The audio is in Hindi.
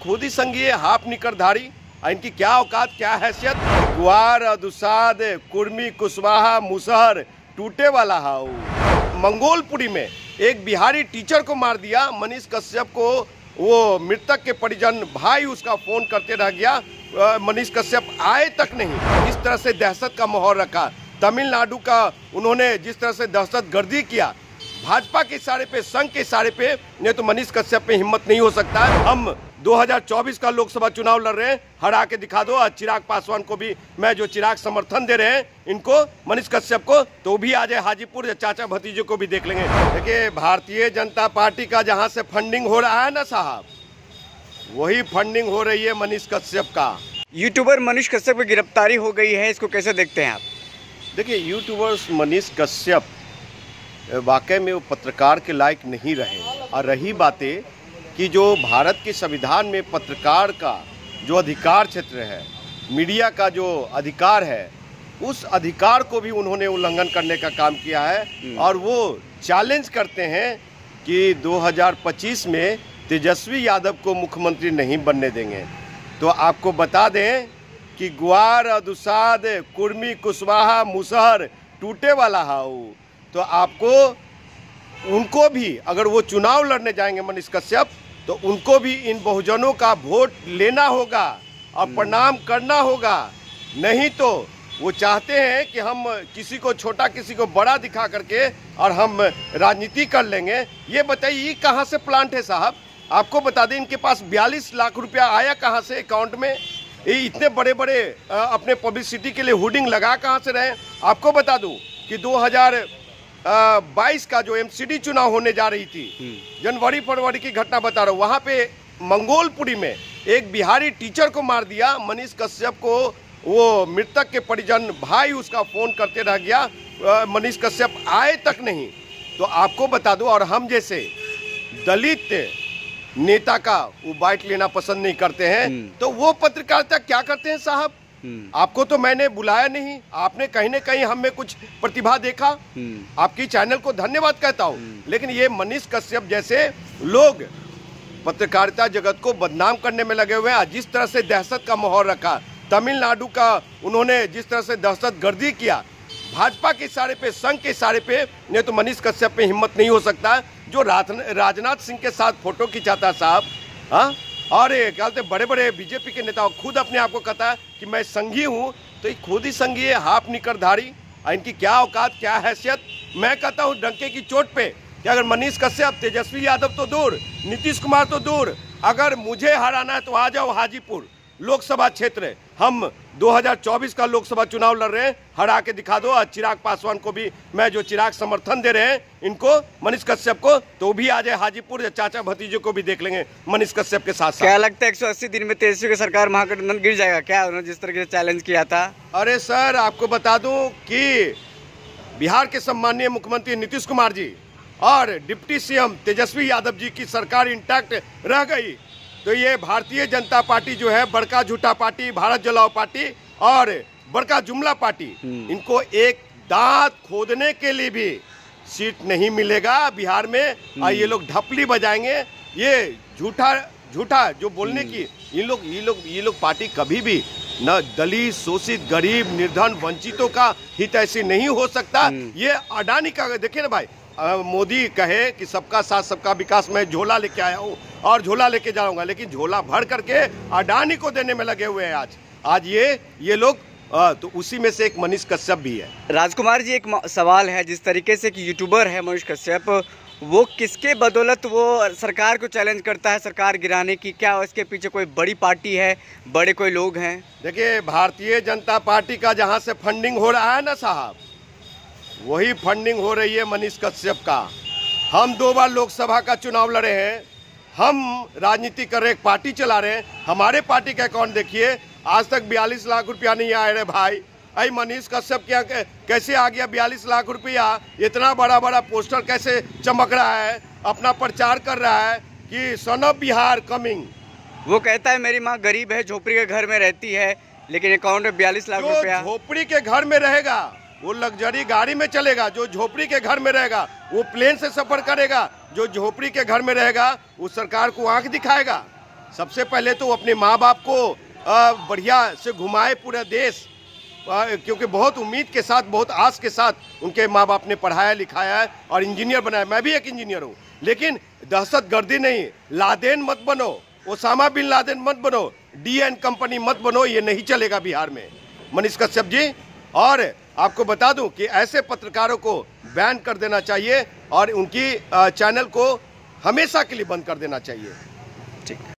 खुद ही संघीय हाफ़ निकरधारी। इनकी क्या औकात, क्या हैसियत? ग्वार अदुसाद कुर्मी कुशवाहा मुसहर, टूटे वाला हाउ मंगोलपुरी में एक बिहारी टीचर को मार दिया। मनीष कश्यप को वो मृतक के परिजन भाई उसका फ़ोन करते रह गया। मनीष कश्यप आए तक नहीं, इस तरह से दहशत का माहौल रखा। तमिलनाडु का उन्होंने जिस तरह से दहशत गर्दी किया भाजपा के इशारे पे संघ के इशारे पे नहीं तो मनीष कश्यप में हिम्मत नहीं हो सकता। है हम 2024 का लोकसभा चुनाव लड़ रहे हैं। हरा के दिखा दो आज चिराग पासवान को भी मैं जो चिराग समर्थन दे रहे हैं इनको मनीष कश्यप को तो भी आ जाए हाजीपुर या चाचा भतीजे को भी देख लेंगे। देखिए भारतीय जनता पार्टी का जहाँ से फंडिंग हो रहा है ना साहब वही फंडिंग हो रही है मनीष कश्यप का। यूट्यूबर मनीष कश्यप की गिरफ्तारी हो गई है इसको कैसे देखते हैं आप? देखिए यूट्यूबर्स मनीष कश्यप वाकई में वो पत्रकार के लायक नहीं रहे। और रही बातें कि जो भारत के संविधान में पत्रकार का जो अधिकार क्षेत्र है मीडिया का जो अधिकार है उस अधिकार को भी उन्होंने उल्लंघन करने का काम किया है। और वो चैलेंज करते हैं कि 2025 में तेजस्वी यादव को मुख्यमंत्री नहीं बनने देंगे। तो आपको बता दें कि ग्वार अदुसाद कुर्मी कुशवाहा मुसहर टूटे वाला हाउ तो आपको उनको भी अगर वो चुनाव लड़ने जाएँगे मनीष कश्यप तो उनको भी इन बहुजनों का वोट लेना होगा और प्रणाम करना होगा। नहीं तो वो चाहते हैं कि हम किसी को छोटा किसी को बड़ा दिखा करके और हम राजनीति कर लेंगे। ये बताइए ये कहाँ से प्लांट है साहब? आपको बता दें इनके पास 42 लाख रुपया आया कहाँ से अकाउंट में? ये इतने बड़े बड़े अपने पब्लिसिटी के लिए होर्डिंग लगा कहाँ से रहे आपको बता दूँ कि 2022 का जो एमसीडी चुनाव होने जा रही थी जनवरी फरवरी की घटना बता रहा हूँ। वहाँ पे मंगोलपुरी में एक बिहारी टीचर को मार दिया मनीष कश्यप को वो मृतक के परिजन भाई उसका फ़ोन करते रह गया मनीष कश्यप आए तक नहीं। तो आपको बता दो और हम जैसे दलित नेता का वो बाइट लेना पसंद नहीं करते हैं तो वो पत्रकारिता क्या करते हैं साहब? आपको तो मैंने बुलाया नहीं आपने कहीं न कहीं हम में कुछ प्रतिभा देखा। आपकी चैनल को धन्यवाद कहता हूँ। लेकिन ये मनीष कश्यप जैसे लोग पत्रकारिता जगत को बदनाम करने में लगे हुए हैं जिस तरह से दहशत का माहौल रखा तमिलनाडु का उन्होंने जिस तरह से दहशत गर्दी किया भाजपा के इशारे पे संघ के इशारे पे नहीं तो मनीष कश्यप में हिम्मत नहीं हो सकता जो राजनाथ सिंह के साथ फ़ोटो खिंचाता साहब हाँ? और ये क्या बोलते बड़े बड़े बीजेपी के नेताओं खुद अपने आप को कहता है कि मैं संघी हूँ तो ये खुद ही संघी है, हाफ़ निकरधारी। और इनकी क्या औकात, क्या हैसियत? मैं कहता हूँ डंके की चोट पे कि अगर मनीष कश्यप, तेजस्वी यादव तो दूर, नीतीश कुमार तो दूर, अगर मुझे हराना है तो आ जाओ हाजीपुर। लोकसभा क्षेत्र हम 2024 का लोकसभा चुनाव लड़ रहे हैं। हरा के दिखा दो चिराग पासवान को भी मैं जो चिराग समर्थन दे रहे हैं इनको मनीष कश्यप को तो भी आ जाए हाजीपुर या चाचा भतीजे को भी देख लेंगे मनीष कश्यप के साथ क्या साथ लगता है 180 दिन में तेजस्वी की सरकार महागठबंधन गिर जाएगा? क्या उन्होंने जिस तरह से चैलेंज किया था? अरे सर आपको बता दूँ कि बिहार के सम्माननीय मुख्यमंत्री नीतीश कुमार जी और डिप्टी सीएम तेजस्वी यादव जी की सरकार इंटैक्ट रह गई। तो ये भारतीय जनता पार्टी जो है बड़का झूठा पार्टी भारत जलाओ पार्टी और बड़का जुमला पार्टी इनको एक दांत खोदने के लिए भी सीट नहीं मिलेगा। बिहार में और ये लोग ढपली बजाएँगे। ये झूठा झूठा जो बोलने की ये लोग ये लोग ये लोग पार्टी कभी भी न दलित शोषित गरीब निर्धन वंचितों का हित ऐसे नहीं हो सकता। ये अडानी का देखिए ना भाई मोदी कहे कि सबका साथ सबका विकास मैं झोला लेके आया हूँ और झोला लेके जाऊँगा लेकिन झोला भर करके अडानी को देने में लगे हुए हैं आज। आज ये ये लोग अ, तो उसी में से एक मनीष कश्यप भी है। राजकुमार जी एक सवाल है जिस तरीके से कि यूट्यूबर है मनीष कश्यप वो किसके बदौलत वो सरकार को चैलेंज करता है सरकार गिराने की? क्या उसके पीछे कोई बड़ी पार्टी है? बड़े कोई लोग हैं? देखिए भारतीय जनता पार्टी का जहाँ से फंडिंग हो रहा है ना साहब वही फंडिंग हो रही है मनीष कश्यप का। हम दो बार लोकसभा का चुनाव लड़े हैं। हम राजनीति कर रहे एक पार्टी चला रहे हैं। हमारे पार्टी का अकाउंट देखिए आज तक बयालीस लाख रुपया नहीं आए रहे भाई। अरे मनीष कश्यप क्या कैसे आ गया बयालीस लाख रुपया? इतना बड़ा बड़ा पोस्टर कैसे चमक रहा है? अपना प्रचार कर रहा है कि सन ऑफ़ बिहार कमिंग वो कहता है मेरी माँ गरीब है झोपड़ी के घर में रहती है लेकिन अकाउंट में बयालीस लाख रुपया झोपड़ी के घर में रहेगा वो लग्जरी गाड़ी में चलेगा, जो झोपड़ी के घर में रहेगा, वो प्लेन से सफ़र करेगा, जो झोपड़ी के घर में रहेगा, वो सरकार को आँख दिखाएगा। सबसे पहले तो अपने माँ बाप को बढ़िया से घुमाए पूरा देश क्योंकि बहुत उम्मीद के साथ, बहुत आस के साथ उनके माँ बाप ने पढ़ाया, लिखाया है और इंजीनियर बनाया। मैं भी एक इंजीनियर हूँ, लेकिन दहशत गर्दी नहीं, लादेन मत बनो, ओसामा बिन लादेन मत बनो डी एन कंपनी मत बनो, ये नहीं चलेगा बिहार में। मनीष कश्यप जी, और आपको बता दूँ कि ऐसे पत्रकारों को बैन कर देना चाहिए और उनकी चैनल को हमेशा के लिए बंद कर देना चाहिए। ठीक।